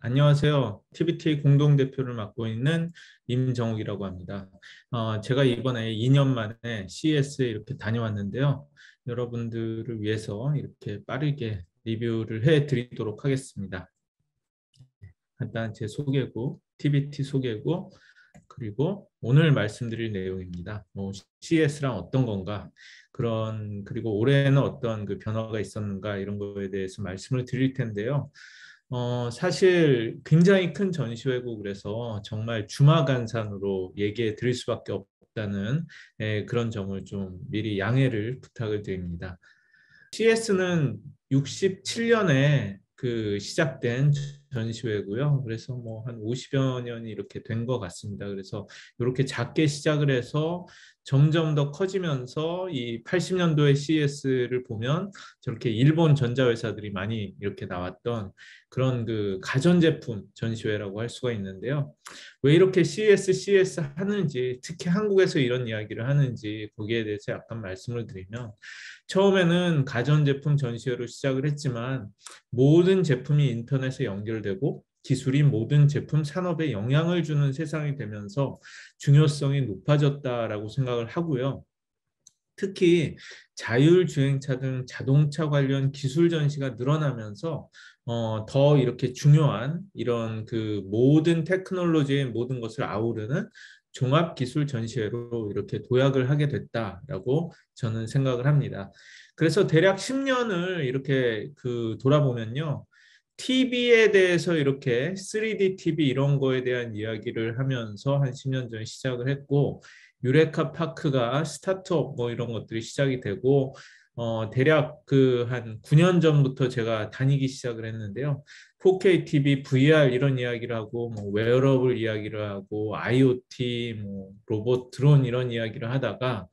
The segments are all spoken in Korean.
안녕하세요. TBT 공동대표를 맡고 있는 임정욱이라고 합니다. 어, 제가 이번에 2년 만에 CES에 이렇게 다녀왔는데요. 여러분들을 위해서 이렇게 빠르게 리뷰를 해드리도록 하겠습니다. 간단 제 소개고, TBT 소개고, 그리고 오늘 말씀드릴 내용입니다. 뭐 CES랑 어떤 건가, 그런 그리고 올해는 어떤 그 변화가 있었는가 이런 거에 대해서 말씀을 드릴 텐데요. 어, 사실 굉장히 큰 전시회고 그래서 정말 주마간산으로 얘기해 드릴 수밖에 없다는 예, 그런 점을 좀 미리 양해를 부탁을 드립니다. CS는 67년에 그 시작된 전시회고요. 그래서 뭐 한 50여 년이 이렇게 된 것 같습니다. 그래서 이렇게 작게 시작을 해서 점점 더 커지면서 이 80년도의 CES를 보면 저렇게 일본 전자회사들이 많이 이렇게 나왔던 그런 그 가전제품 전시회라고 할 수가 있는데요. 왜 이렇게 CES, CES 하는지 특히 한국에서 이런 이야기를 하는지 거기에 대해서 약간 말씀을 드리면 처음에는 가전제품 전시회로 시작을 했지만 모든 제품이 인터넷에 연결 되고 기술이 모든 제품 산업에 영향을 주는 세상이 되면서 중요성이 높아졌다라고 생각을 하고요. 특히 자율주행차 등 자동차 관련 기술 전시가 늘어나면서 어, 더 이렇게 중요한 이런 그 모든 테크놀로지의 모든 것을 아우르는 종합기술 전시회로 이렇게 도약을 하게 됐다라고 저는 생각을 합니다. 그래서 대략 10년을 이렇게 그 돌아보면요. TV에 대해서 이렇게 3D TV 이런 거에 대한 이야기를 하면서 한 10년 전 시작을 했고 유레카 파크가 스타트업 뭐 이런 것들이 시작이 되고 어 대략 그 한 9년 전부터 제가 다니기 시작을 했는데요. 4K TV, VR 이런 이야기를 하고 뭐 웨어러블 이야기를 하고 IoT, 뭐 로봇, 드론 이런 이야기를 하다가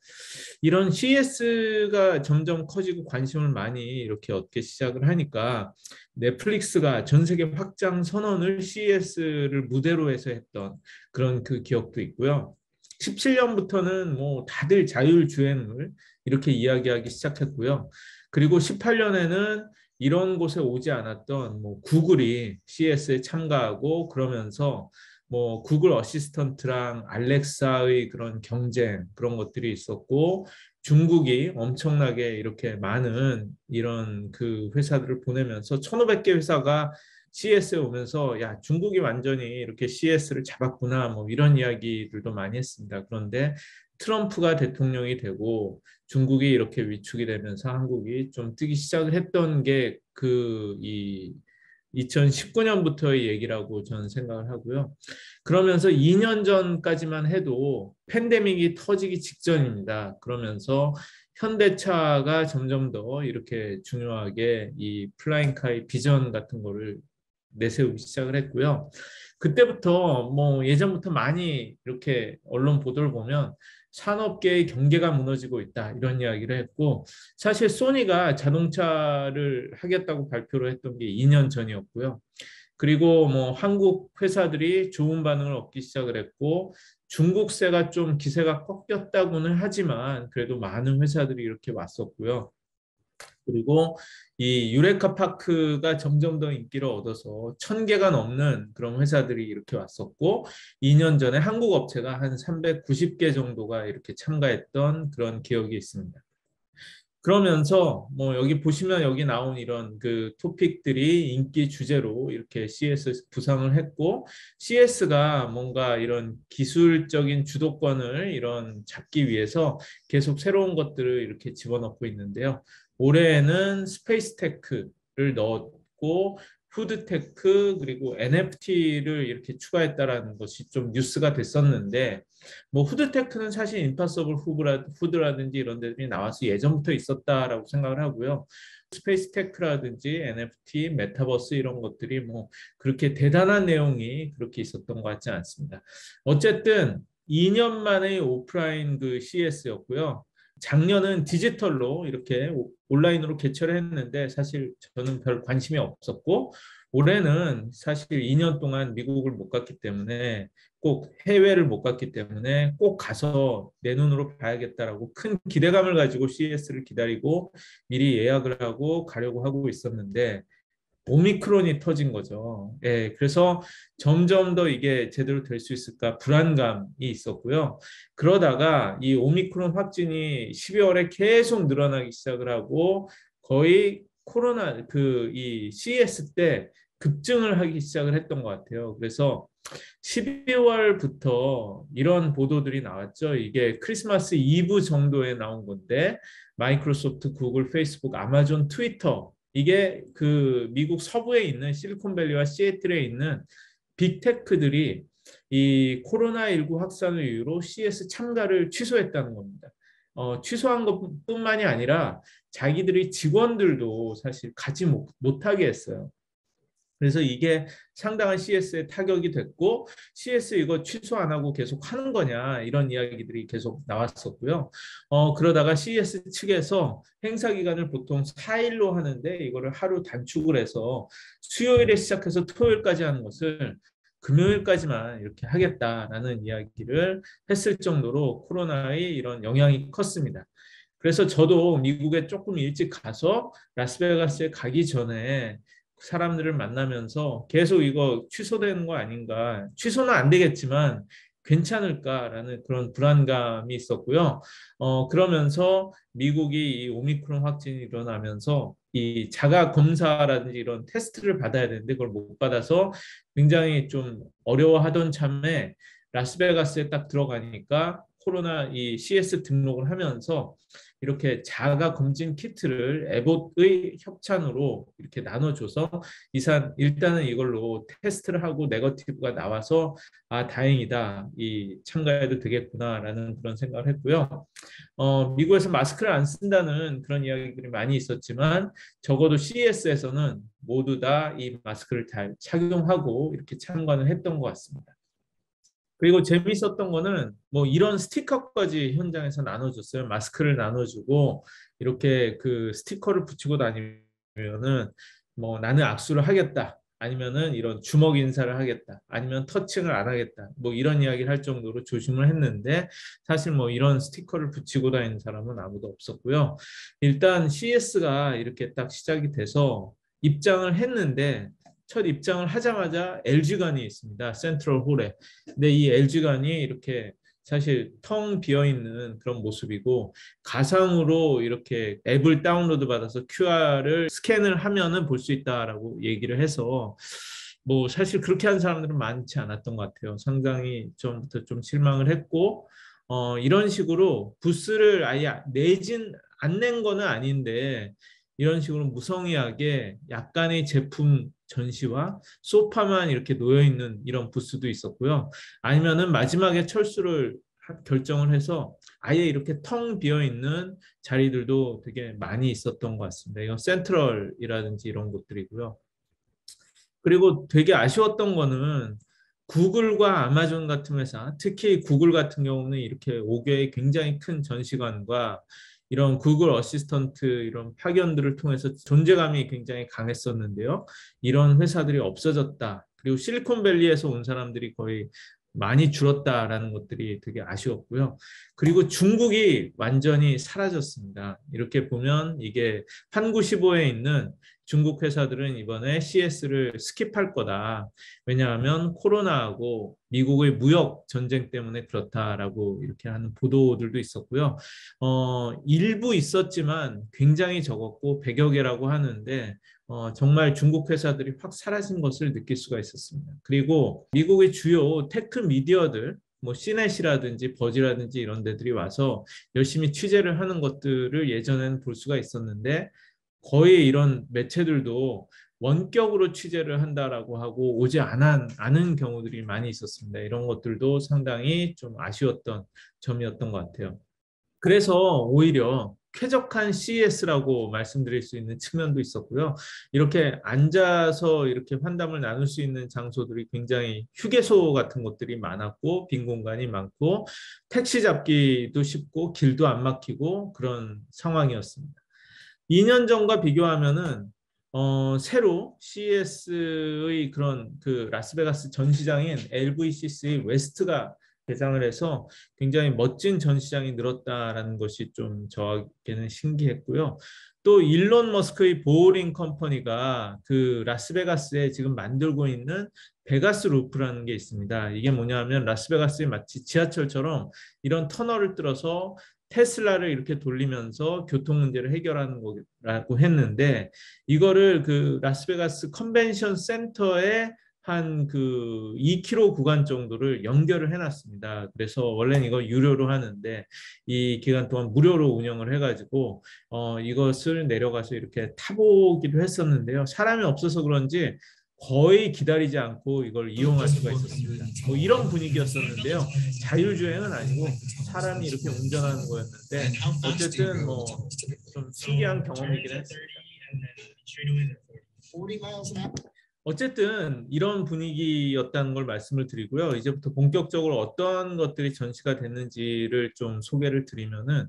이런 CES가 점점 커지고 관심을 많이 이렇게 얻기 시작을 하니까 넷플릭스가 전 세계 확장 선언을 CES를 무대로 해서 했던 그런 그 기억도 있고요. 17년부터는 뭐 다들 자율주행을 이렇게 이야기하기 시작했고요. 그리고 18년에는 이런 곳에 오지 않았던 뭐 구글이 CS에 참가하고 그러면서 뭐 구글 어시스턴트랑 알렉사의 그런 경쟁 그런 것들이 있었고 중국이 엄청나게 이렇게 많은 이런 그 회사들을 보내면서 1,500개 회사가 CS에 오면서 야 중국이 완전히 이렇게 CS를 잡았구나 뭐 이런 이야기들도 많이 했습니다. 그런데 트럼프가 대통령이 되고 중국이 이렇게 위축이 되면서 한국이 좀 뜨기 시작을 했던 게 그 이 2019년부터의 얘기라고 저는 생각을 하고요. 그러면서 2년 전까지만 해도 팬데믹이 터지기 직전입니다. 그러면서 현대차가 점점 더 이렇게 중요하게 이 플라잉카의 비전 같은 거를 내세우기 시작을 했고요. 그때부터 뭐 예전부터 많이 이렇게 언론 보도를 보면 산업계의 경계가 무너지고 있다 이런 이야기를 했고 사실 소니가 자동차를 하겠다고 발표를 했던 게 2년 전이었고요. 그리고 뭐 한국 회사들이 좋은 반응을 얻기 시작을 했고 중국세가 좀 기세가 꺾였다고는 하지만 그래도 많은 회사들이 이렇게 왔었고요. 그리고 이 유레카 파크가 점점 더 인기를 얻어서 천 개가 넘는 그런 회사들이 이렇게 왔었고 2년 전에 한국 업체가 한 390개 정도가 이렇게 참가했던 그런 기억이 있습니다. 그러면서 뭐 여기 보시면 여기 나온 이런 그 토픽들이 인기 주제로 이렇게 CS 부상을 했고 CS가 뭔가 이런 기술적인 주도권을 이런 잡기 위해서 계속 새로운 것들을 이렇게 집어넣고 있는데요. 올해는 space tech를 넣었고 food tech 그리고 NFT를 이렇게 추가했다라는 것이 좀 뉴스가 됐었는데 뭐 food tech는 사실 Impossible Food라든지 이런 데들이 나와서 예전부터 있었다라고 생각을 하고요. space tech라든지 NFT, 메타버스 이런 것들이 뭐 그렇게 대단한 내용이 그렇게 있었던 것 같지 않습니다. 어쨌든 2년 만에 오프라인 그 CS였고요. 작년은 디지털로 이렇게 온라인으로 개최를 했는데 사실 저는 별 관심이 없었고 올해는 사실 2년 동안 미국을 못 갔기 때문에 꼭 해외를 못 갔기 때문에 꼭 가서 내 눈으로 봐야겠다라고 큰 기대감을 가지고 CES를 기다리고 미리 예약을 하고 가려고 하고 있었는데 오미크론이 터진 거죠. 예, 그래서 점점 더 이게 제대로 될 수 있을까 불안감이 있었고요. 그러다가 이 오미크론 확진이 12월에 계속 늘어나기 시작을 하고 거의 코로나 그 이 CES 때 급증을 하기 시작을 했던 것 같아요. 그래서 12월부터 이런 보도들이 나왔죠. 이게 크리스마스 이브 정도에 나온 건데 마이크로소프트, 구글, 페이스북, 아마존, 트위터 이게 그 미국 서부에 있는 실리콘밸리와 시애틀에 있는 빅테크들이 이 코로나19 확산을 이유로 CS 참가를 취소했다는 겁니다. 어, 취소한 것뿐만이 아니라 자기들의 직원들도 사실 가지 못, 못하게 했어요. 그래서 이게 상당한 CS에 타격이 됐고 CS 이거 취소 안 하고 계속 하는 거냐 이런 이야기들이 계속 나왔었고요. 어 그러다가 CS 측에서 행사 기간을 보통 4일로 하는데 이거를 하루 단축을 해서 수요일에 시작해서 토요일까지 하는 것을 금요일까지만 이렇게 하겠다라는 이야기를 했을 정도로 코로나의 이런 영향이 컸습니다. 그래서 저도 미국에 조금 일찍 가서 라스베가스에 가기 전에 사람들을 만나면서 계속 이거 취소되는 거 아닌가 취소는 안 되겠지만 괜찮을까라는 그런 불안감이 있었고요. 어, 그러면서 미국이 이 오미크론 확진이 일어나면서 이 자가 검사라든지 이런 테스트를 받아야 되는데 그걸 못 받아서 굉장히 좀 어려워하던 참에 라스베가스에 딱 들어가니까 코로나 이 CS 등록을 하면서 이렇게 자가 검진 키트를 에봇의 협찬으로 이렇게 나눠줘서 이산 일단은 이걸로 테스트를 하고 네거티브가 나와서 아 다행이다 이 참가해도 되겠구나라는 그런 생각을 했고요. 어, 미국에서 마스크를 안 쓴다는 그런 이야기들이 많이 있었지만 적어도 CES에서는 모두 다 이 마스크를 잘 착용하고 이렇게 참관을 했던 것 같습니다. 그리고 재미있었던 거는 뭐 이런 스티커까지 현장에서 나눠줬어요. 마스크를 나눠주고 이렇게 그 스티커를 붙이고 다니면은 뭐 나는 악수를 하겠다. 아니면은 이런 주먹 인사를 하겠다. 아니면 터칭을 안 하겠다. 뭐 이런 이야기를 할 정도로 조심을 했는데 사실 뭐 이런 스티커를 붙이고 다니는 사람은 아무도 없었고요. 일단 CS가 이렇게 딱 시작이 돼서 입장을 했는데 첫 입장을 하자마자 LG관이 있습니다. 센트럴 홀에. 근데 이 LG관이 이렇게 사실 텅 비어 있는 그런 모습이고 가상으로 이렇게 앱을 다운로드 받아서 QR을 스캔을 하면은 볼 수 있다라고 얘기를 해서 뭐 사실 그렇게 한 사람들은 많지 않았던 것 같아요. 상당히 좀부터 좀 실망을 했고 어 이런 식으로 부스를 아예 내진 안 낸 거는 아닌데 이런 식으로 무성의하게 약간의 제품 전시와 소파만 이렇게 놓여 있는 이런 부스도 있었고요. 아니면은 마지막에 철수를 결정을 해서 아예 이렇게 텅 비어 있는 자리들도 되게 많이 있었던 것 같습니다. 이건 센트럴이라든지 이런 곳들이고요. 그리고 되게 아쉬웠던 거는 구글과 아마존 같은 회사, 특히 구글 같은 경우는 이렇게 5개의 굉장히 큰 전시관과 이런 구글 어시스턴트 이런 파견들을 통해서 존재감이 굉장히 강했었는데요. 이런 회사들이 없어졌다. 그리고 실리콘밸리에서 온 사람들이 거의 많이 줄었다라는 것들이 되게 아쉬웠고요. 그리고 중국이 완전히 사라졌습니다. 이렇게 보면 이게 한구15에 있는 중국 회사들은 이번에 CS를 스킵할 거다. 왜냐하면 코로나하고 미국의 무역 전쟁 때문에 그렇다라고 이렇게 하는 보도들도 있었고요. 어, 일부 있었지만 굉장히 적었고 100여 개라고 하는데 어, 정말 중국 회사들이 확 사라진 것을 느낄 수가 있었습니다. 그리고 미국의 주요 tech 미디어들 뭐 CNET이라든지 Verge라든지 이런 데들이 와서 열심히 취재를 하는 것들을 예전에는 볼 수가 있었는데 거의 이런 매체들도 원격으로 취재를 한다라고 하고 오지 않은, 않은 경우들이 많이 있었습니다. 이런 것들도 상당히 좀 아쉬웠던 점이었던 것 같아요. 그래서 오히려 쾌적한 CES라고 말씀드릴 수 있는 측면도 있었고요. 이렇게 앉아서 이렇게 환담을 나눌 수 있는 장소들이 굉장히 휴게소 같은 것들이 많았고 빈 공간이 많고 택시 잡기도 쉽고 길도 안 막히고 그런 상황이었습니다. 2년 전과 비교하면은 어, 새로 CES의 그런 그 라스베가스 전시장인 LVCC의 West가 개장을 해서 굉장히 멋진 전시장이 늘었다라는 것이 좀 저에게는 신기했고요. 또 일론 머스크의 Boring Company가 그 라스베가스에 지금 만들고 있는 Vegas Loop라는 게 있습니다. 이게 뭐냐면 라스베가스에 마치 지하철처럼 이런 터널을 뚫어서 테슬라를 이렇게 돌리면서 교통 문제를 해결하는 거라고 했는데 이거를 그 라스베가스 컨벤션 센터에 한 그 2km 구간 정도를 연결을 해놨습니다. 그래서 원래는 이거 유료로 하는데 이 기간 동안 무료로 운영을 해가지고 어 이것을 내려가서 이렇게 타보기도 했었는데요. 사람이 없어서 그런지 거의 기다리지 않고 이걸 이용할 수가 있었습니다. 뭐 이런 분위기였었는데요. 자율주행은 아니고 사람이 이렇게 운전하는 거였는데 어쨌든 뭐 좀 신기한 경험이긴 했습니다. 어쨌든 이런 분위기였다는 걸 말씀을 드리고요. 이제부터 본격적으로 어떤 것들이 전시가 됐는지를 좀 소개를 드리면은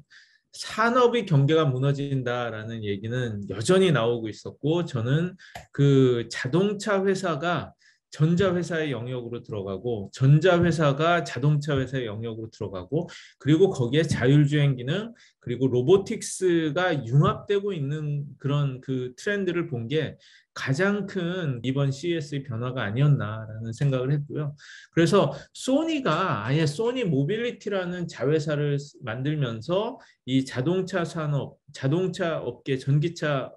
산업의 경계가 무너진다라는 얘기는 여전히 나오고 있었고 저는 그 자동차 회사가 전자회사의 영역으로 들어가고 전자회사가 자동차 회사의 영역으로 들어가고 그리고 거기에 자율주행 기능 그리고 robotics가 융합되고 있는 그런 그 트렌드를 본 게 가장 큰 이번 CES의 변화가 아니었나라는 생각을 했고요. 그래서 소니가 아예 소니 모빌리티라는 자회사를 만들면서 이 자동차 산업, 자동차 업계, 전기차를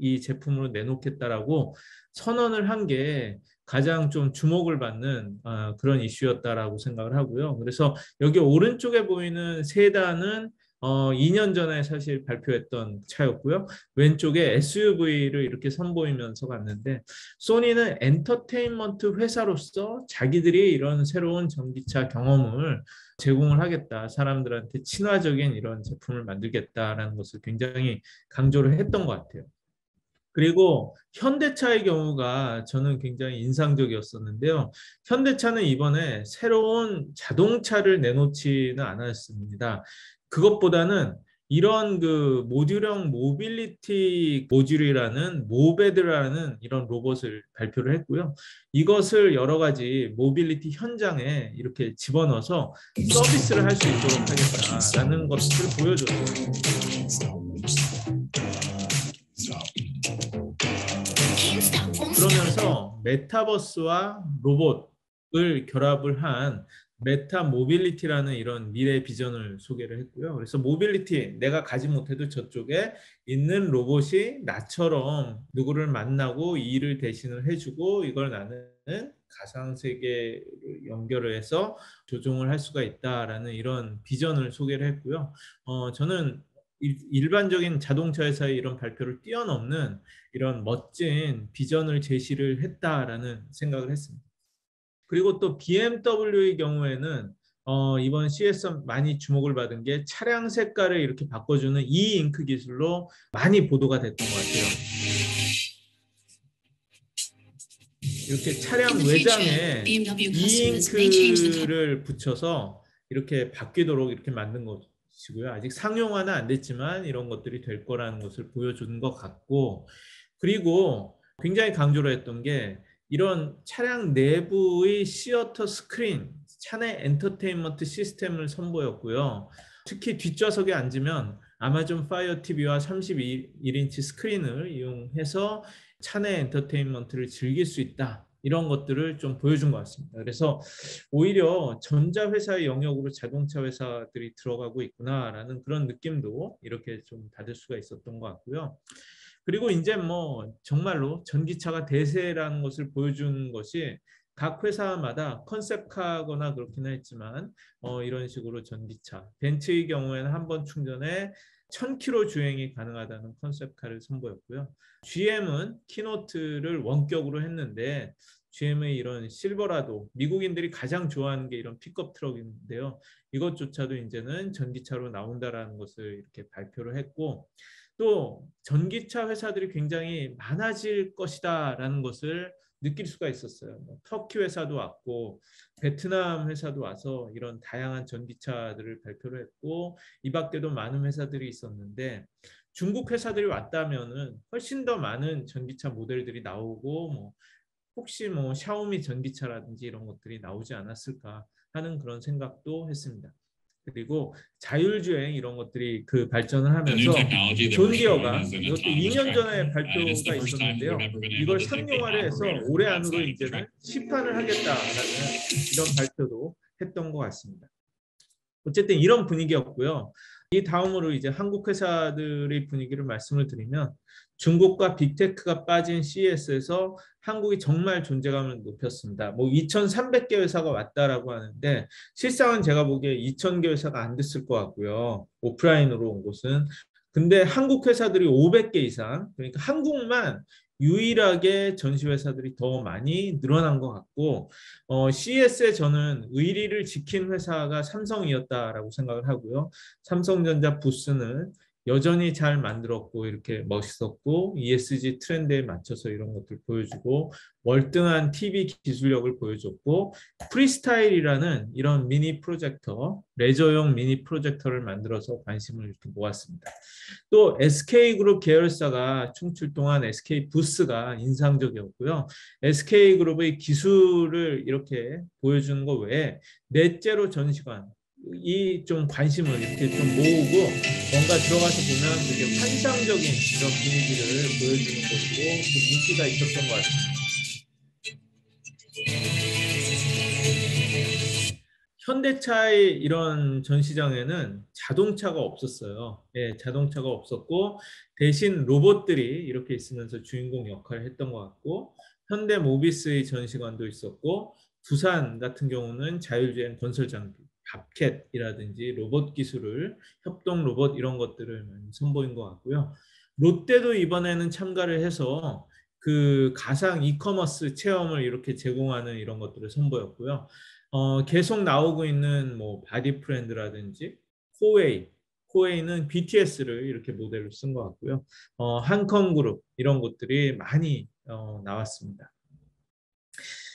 이 제품으로 내놓겠다라고 선언을 한게 가장 좀 주목을 받는 어, 그런 이슈였다라고 생각을 하고요. 그래서 여기 오른쪽에 보이는 세단은 어, 2년 전에 사실 발표했던 차였고요. 왼쪽에 SUV를 이렇게 선보이면서 갔는데 소니는 엔터테인먼트 회사로서 자기들이 이런 새로운 전기차 경험을 제공을 하겠다. 사람들한테 친화적인 이런 제품을 만들겠다라는 것을 굉장히 강조를 했던 것 같아요. 그리고 현대차의 경우가 저는 굉장히 인상적이었었는데요. 현대차는 이번에 새로운 자동차를 내놓지는 않았습니다. 그것보다는 이런 그 모듈형 모빌리티 모듈이라는 MobED라는 이런 로봇을 발표를 했고요. 이것을 여러 가지 모빌리티 현장에 이렇게 집어넣어서 서비스를 할 수 있도록 하겠다라는 것을 보여줬어요. 그러면서 메타버스와 로봇을 결합을 한 메타 모빌리티라는 이런 미래 비전을 소개를 했고요. 그래서 모빌리티 내가 가지 못해도 저쪽에 있는 로봇이 나처럼 누구를 만나고 일을 대신을 해주고 이걸 나는 가상 세계를 연결을 해서 조종을 할 수가 있다라는 이런 비전을 소개를 했고요. 어, 저는 일반적인 자동차 회사의 이런 발표를 뛰어넘는 이런 멋진 비전을 제시를 했다라는 생각을 했습니다. 그리고 또 BMW의 경우에는 어, 이번 CS 많이 주목을 받은 게 차량 색깔을 이렇게 바꿔주는 이 잉크 기술로 많이 보도가 됐던 것 같아요. 이렇게 차량 외장에 이 잉크를 붙여서 이렇게 바뀌도록 이렇게 만든. 것이고요. 아직 상용화는 안 됐지만 이런 것들이 될 거라는 것을 보여주는 것 같고 그리고 굉장히 강조를 했던 게 이런 차량 내부의 시어터 스크린, 차내 엔터테인먼트 시스템을 선보였고요. 특히 뒷좌석에 앉으면 아마존 Fire TV와 31인치 스크린을 이용해서 차내 엔터테인먼트를 즐길 수 있다. 이런 것들을 좀 보여준 것 같습니다. 그래서 오히려 전자회사의 영역으로 자동차 회사들이 들어가고 있구나라는 그런 느낌도 이렇게 좀 받을 수가 있었던 것 같고요. 그리고 이제 뭐 정말로 전기차가 대세라는 것을 보여준 것이 각 회사마다 컨셉카거나 그렇기는 했지만 어, 이런 식으로 전기차 벤츠의 경우에는 한 번 충전에 1000km 주행이 가능하다는 컨셉카를 선보였고요. GM은 keynote를 원격으로 했는데 GM의 이런 Silverado 미국인들이 가장 좋아하는 게 이런 픽업 트럭인데요. 이것조차도 이제는 전기차로 나온다라는 것을 이렇게 발표를 했고 또 전기차 회사들이 굉장히 많아질 것이다라는 것을 느낄 수가 있었어요. 뭐 터키 회사도 왔고 베트남 회사도 와서 이런 다양한 전기차들을 발표를 했고 이 밖에도 많은 회사들이 있었는데 중국 회사들이 왔다면은 훨씬 더 많은 전기차 모델들이 나오고 뭐 혹시 뭐 샤오미 전기차라든지 이런 것들이 나오지 않았을까 하는 그런 생각도 했습니다. 그리고 자율주행 이런 것들이 그 발전을 하면서 John Deere가 이것도 2년 전에 발표가 있었는데요. 이걸 상용화를 해서 올해 안으로 이제는 시판을 하겠다라는 이런 발표도 했던 것 같습니다. 어쨌든 이런 분위기였고요. 이 다음으로 이제 한국 회사들의 분위기를 말씀을 드리면 중국과 빅테크가 빠진 CES에서 한국이 정말 존재감을 높였습니다. 뭐 2,300개 회사가 왔다라고 하는데 실상은 제가 보기에 2,000개 회사가 안 됐을 것 같고요. 오프라인으로 온 곳은 근데 한국 회사들이 500개 이상 그러니까 한국만 유일하게 전시회사들이 더 많이 늘어난 것 같고 어, CES에 저는 의리를 지킨 회사가 삼성이었다라고 생각을 하고요. 삼성전자 부스는 여전히 잘 만들었고 이렇게 멋있었고 ESG 트렌드에 맞춰서 이런 것들 보여주고 월등한 TV 기술력을 보여줬고 프리스타일이라는 이런 미니 프로젝터 레저용 미니 프로젝터를 만들어서 관심을 이렇게 모았습니다. 또 SK그룹 계열사가 춤출 동안 SK 부스가 인상적이었고요. SK그룹의 기술을 이렇게 보여주는 것 외에 넷째로 전시관 이 좀 관심을 이렇게 좀 모으고 뭔가 들어가서 보면 되게 환상적인 이런 분위기를 보여주는 것으로 좀 인기가 있었던 것 같습니다. 현대차의 이런 전시장에는 자동차가 없었어요. 예, 자동차가 없었고 대신 로봇들이 이렇게 있으면서 주인공 역할을 했던 것 같고 현대 모비스의 전시관도 있었고 부산 같은 경우는 자율주행 건설 장비 밥캣이라든지 로봇 기술을 협동 로봇 이런 것들을 선보인 것 같고요. 롯데도 이번에는 참가를 해서 그 가상 이커머스 체험을 이렇게 제공하는 이런 것들을 선보였고요. 어, 계속 나오고 있는 뭐 바디 프렌드라든지 코웨이, 코웨이는 BTS를 이렇게 모델로 쓴 것 같고요. 어, 한컴 그룹 이런 것들이 많이 어, 나왔습니다.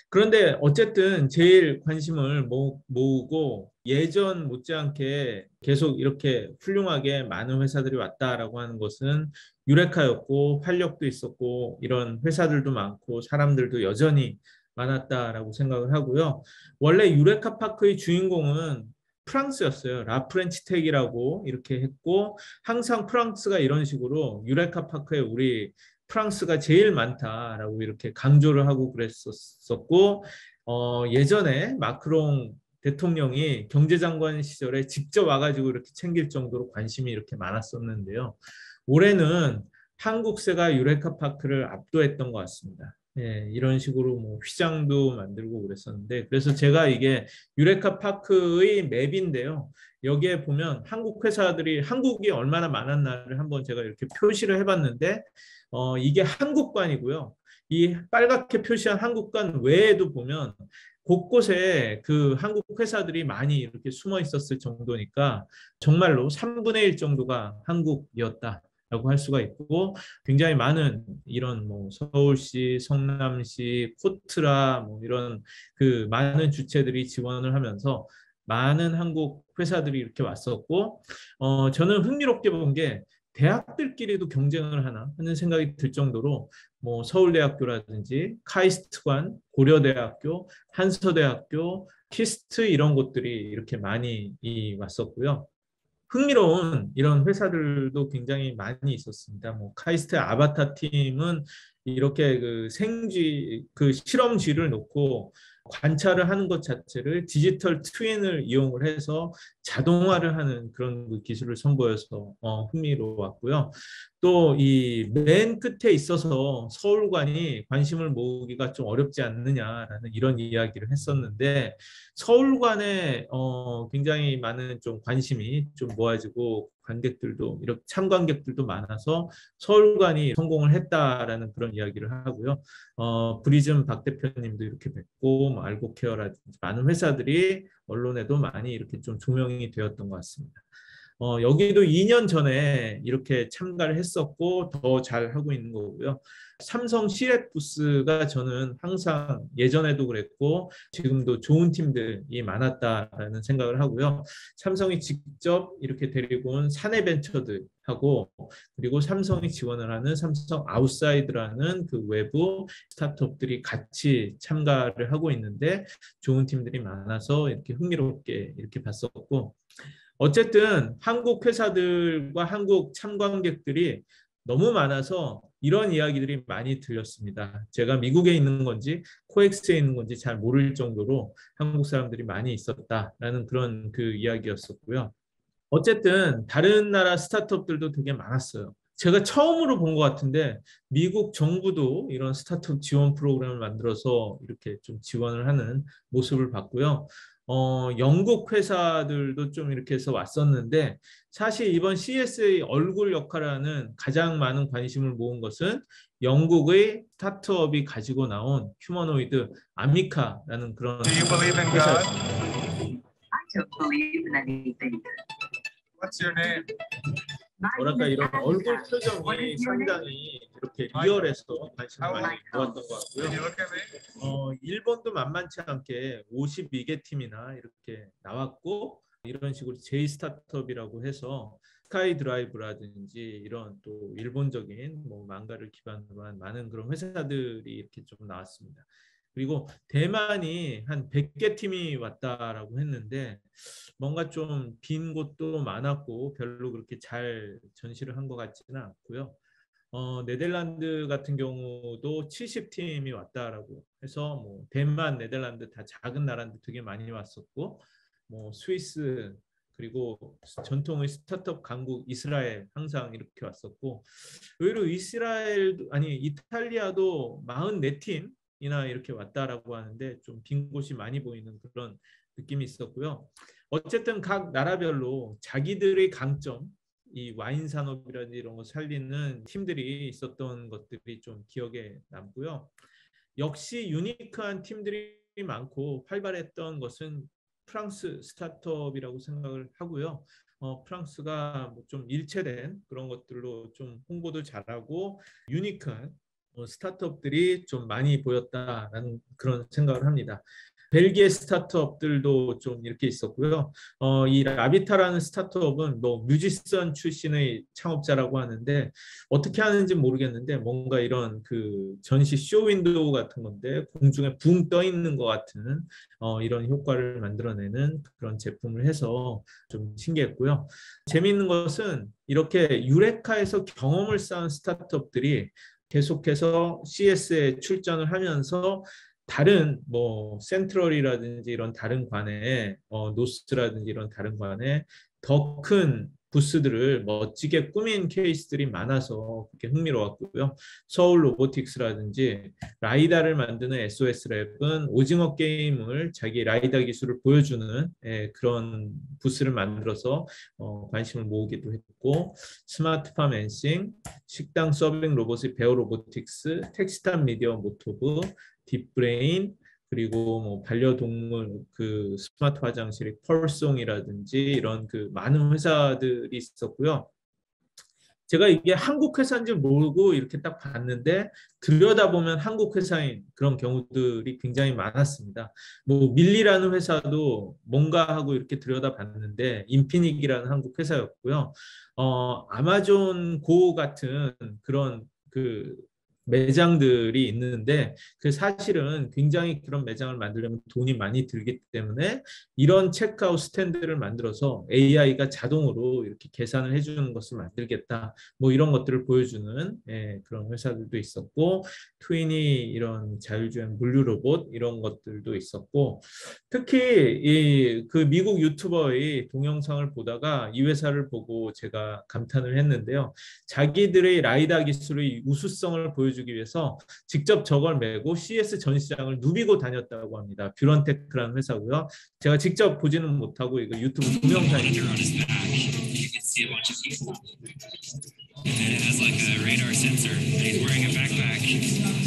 그런데 어쨌든 제일 관심을 모으고 예전 못지않게 계속 이렇게 훌륭하게 많은 회사들이 왔다라고 하는 것은 유레카였고 활력도 있었고 이런 회사들도 많고 사람들도 여전히 많았다라고 생각을 하고요. 원래 유레카 파크의 주인공은 프랑스였어요. 라프렌치텍이라고 이렇게 했고 항상 프랑스가 이런 식으로 유레카 파크에 우리 프랑스가 제일 많다라고 이렇게 강조를 하고 그랬었고 어, 예전에 마크롱 대통령이 경제장관 시절에 직접 와가지고 이렇게 챙길 정도로 관심이 이렇게 많았었는데요. 올해는 한국세가 유레카 파크를 압도했던 것 같습니다. 예, 이런 식으로 뭐 휘장도 만들고 그랬었는데 그래서 제가 이게 유레카 파크의 맵인데요. 여기에 보면 한국 회사들이 한국이 얼마나 많았나를 한번 제가 이렇게 표시를 해봤는데 어, 이게 한국관이고요. 이 빨갛게 표시한 한국관 외에도 보면 곳곳에 그 한국 회사들이 많이 이렇게 숨어 있었을 정도니까 정말로 3분의 1 정도가 한국이었다. 라고 할 수가 있고 굉장히 많은 이런 뭐 서울시, 성남시, 코트라 뭐 이런 그 많은 주체들이 지원을 하면서 많은 한국 회사들이 이렇게 왔었고 어 저는 흥미롭게 본 게 대학들끼리도 경쟁을 하나 하는 생각이 들 정도로 뭐 서울대학교라든지 KAIST관, 고려대학교, 한서대학교, KIST 이런 곳들이 이렇게 많이 왔었고요. 흥미로운 이런 회사들도 굉장히 많이 있었습니다. 뭐 KAIST 아바타 팀은 이렇게 그 생쥐 그 실험쥐를 놓고 관찰을 하는 것 자체를 디지털 트윈을 이용을 해서 자동화를 하는 그런 그 기술을 선보여서 어, 흥미로웠고요. 또 이 맨 끝에 있어서 서울관이 관심을 모으기가 좀 어렵지 않느냐라는 이런 이야기를 했었는데 서울관에 어, 굉장히 많은 좀 관심이 좀 모아지고 관객들도 이렇게 참관객들도 많아서 서울관이 성공을 했다라는 그런 이야기를 하고요. 어, 브리즘 박 대표님도 이렇게 뵙고 뭐 알고케어라든지 많은 회사들이 언론에도 많이 이렇게 좀 조명이 되었던 것 같습니다. 어, 여기도 2년 전에 이렇게 참가를 했었고 더 잘 하고 있는 거고요. 삼성 C-Lab 부스가 저는 항상 예전에도 그랬고 지금도 좋은 팀들이 많았다라는 생각을 하고요. 삼성이 직접 이렇게 데리고 온 사내 벤처들하고 그리고 삼성이 지원을 하는 삼성 Outside라는 그 외부 스타트업들이 같이 참가를 하고 있는데 좋은 팀들이 많아서 이렇게 흥미롭게 이렇게 봤었고 어쨌든 한국 회사들과 한국 참관객들이 너무 많아서 이런 이야기들이 많이 들렸습니다. 제가 미국에 있는 건지 코엑스에 있는 건지 잘 모를 정도로 한국 사람들이 많이 있었다라는 그런 그 이야기였었고요. 어쨌든 다른 나라 스타트업들도 되게 많았어요. 제가 처음으로 본 것 같은데 미국 정부도 이런 스타트업 지원 프로그램을 만들어서 이렇게 좀 지원을 하는 모습을 봤고요. 어, 영국 회사들도 좀 이렇게 해서 왔었는데 사실 이번 CSA 얼굴 역할을 하는 가장 많은 관심을 모은 것은 영국의 스타트업이 가지고 나온 휴머노이드 아미카라는 그런 회사였습니다. What's your name? 뭐랄까 이런 얼굴 표정이 상당히 이렇게 리얼해서 관심을 많이 모았던 것 같고요. 어, 일본도 만만치 않게 52개 팀이나 이렇게 나왔고 이런 식으로 제이 스타트업이라고 해서 스카이 드라이브라든지 이런 또 일본적인 뭐 망가를 기반으로 한 많은 그런 회사들이 이렇게 좀 나왔습니다. 그리고 대만이 한 100개 팀이 왔다라고 했는데 뭔가 좀 빈 곳도 많았고 별로 그렇게 잘 전시를 한 것 같지는 않고요. 어, 네덜란드 같은 경우도 70팀이 왔다라고 해서 뭐 대만, 네덜란드 다 작은 나라인데 되게 많이 왔었고 뭐 스위스 그리고 전통의 스타트업 강국 이스라엘 항상 이렇게 왔었고 의외로 이스라엘도 아니 이탈리아도 44팀 이나 이렇게 왔다라고 하는데 좀 빈 곳이 많이 보이는 그런 느낌이 있었고요. 어쨌든 각 나라별로 자기들의 강점 이 와인 산업이라든지 이런 거 살리는 팀들이 있었던 것들이 좀 기억에 남고요. 역시 유니크한 팀들이 많고 활발했던 것은 프랑스 스타트업이라고 생각을 하고요. 어, 프랑스가 뭐 좀 일체된 그런 것들로 좀 홍보도 잘하고 유니크한 어, 스타트업들이 좀 많이 보였다라는 그런 생각을 합니다. 벨기에 스타트업들도 좀 이렇게 있었고요. 어, 이 라비타라는 스타트업은 뭐 뮤지션 출신의 창업자라고 하는데 어떻게 하는지 모르겠는데 뭔가 이런 그 전시 쇼 윈도우 같은 건데 공중에 붕 떠 있는 것 같은 어, 이런 효과를 만들어내는 그런 제품을 해서 좀 신기했고요. 재미있는 것은 이렇게 유레카에서 경험을 쌓은 스타트업들이 계속해서 CES에 출전을 하면서 다른 뭐 Central이라든지 이런 다른 관에 어, North라든지 이런 다른 관에 더 큰 부스들을 멋지게 꾸민 케이스들이 많아서 그렇게 흥미로웠고요. 서울 로보틱스라든지 라이다를 만드는 SOS 랩은 오징어 게임을 자기 라이다 기술을 보여주는 예, 그런 부스를 만들어서 어, 관심을 모으기도 했고 스마트팜 N.THING, 식당 서빙 로봇의 베어 로보틱스, 택시 탑 미디어 모토브, 딥브레인 그리고 뭐 반려동물 그 스마트 화장실 펄송이라든지 이런 그 많은 회사들이 있었고요. 제가 이게 한국 회사인지 모르고 이렇게 딱 봤는데 들여다보면 한국 회사인 그런 경우들이 굉장히 많았습니다. 뭐 밀리라는 회사도 뭔가 하고 이렇게 들여다봤는데 인피닉이라는 한국 회사였고요. 어 Amazon Go 같은 그런 그 매장들이 있는데 그 사실은 굉장히 그런 매장을 만들려면 돈이 많이 들기 때문에 이런 체크아웃 스탠드를 만들어서 AI가 자동으로 이렇게 계산을 해주는 것을 만들겠다. 뭐 이런 것들을 보여주는 예, 그런 회사들도 있었고 트윈이 이런 자율주행 물류 로봇 이런 것들도 있었고 특히 이 그 미국 유튜버의 동영상을 보다가 이 회사를 보고 제가 감탄을 했는데요. 자기들의 라이다 기술의 우수성을 보여주 보여 주기 위해서 직접 저걸 메고 CES 전시장을 누비고 다녔다고 합니다. 뷰런테크라는 회사고요. 제가 직접 보지는 못하고 이거 유튜브 동영상이 see a bunch of people. And it has like a lidar sensor. And he's wearing a backpack,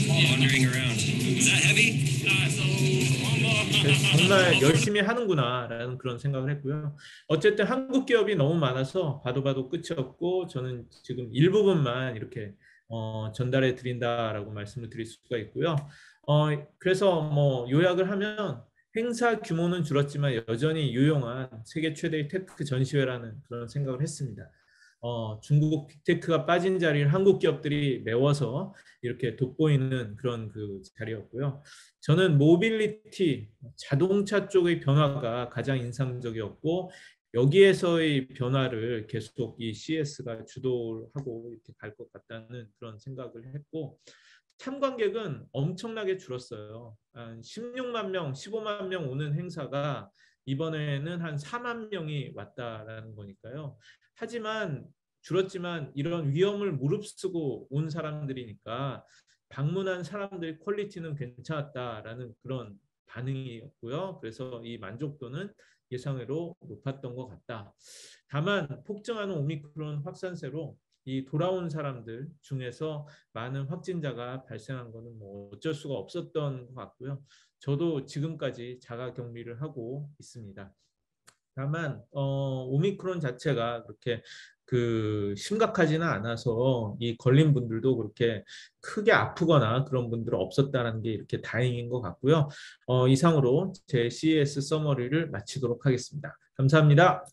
wandering around. Is that heavy? Uh, so, 정말 열심히 하는구나라는 그런 생각을 했고요. 어쨌든 한국 기업이 너무 많아서 봐도 봐도 끝이 없고 저는 지금 일부분만 이렇게 어, 전달해 드린다라고 말씀을 드릴 수가 있고요. 어, 그래서 뭐 요약을 하면 행사 규모는 줄었지만 여전히 유용한 세계 최대의 tech 전시회라는 그런 생각을 했습니다. 어, 중국 big tech가 빠진 자리를 한국 기업들이 메워서 이렇게 돋보이는 그런 그 자리였고요. 저는 모빌리티, 자동차 쪽의 변화가 가장 인상적이었고 여기에서의 변화를 계속 이 CS가 주도하고 이렇게 갈 것 같다는 그런 생각을 했고 참관객은 엄청나게 줄었어요. 한 16만 명, 15만 명 오는 행사가 이번에는 한 4만 명이 왔다라는 거니까요. 하지만 줄었지만 이런 위험을 무릅쓰고 온 사람들이니까 방문한 사람들의 퀄리티는 괜찮았다라는 그런 반응이었고요. 그래서 이 만족도는 예상외로 높았던 것 같다. 다만 폭증하는 오미크론 확산세로 이 돌아온 사람들 중에서 많은 확진자가 발생한 것은 뭐 어쩔 수가 없었던 것 같고요. 저도 지금까지 자가 격리를 하고 있습니다. 다만 어, 오미크론 자체가 그렇게 그 심각하지는 않아서 이 걸린 분들도 그렇게 크게 아프거나 그런 분들은 없었다는 게 이렇게 다행인 것 같고요. 어, 이상으로 제 CES 서머리를 마치도록 하겠습니다. 감사합니다.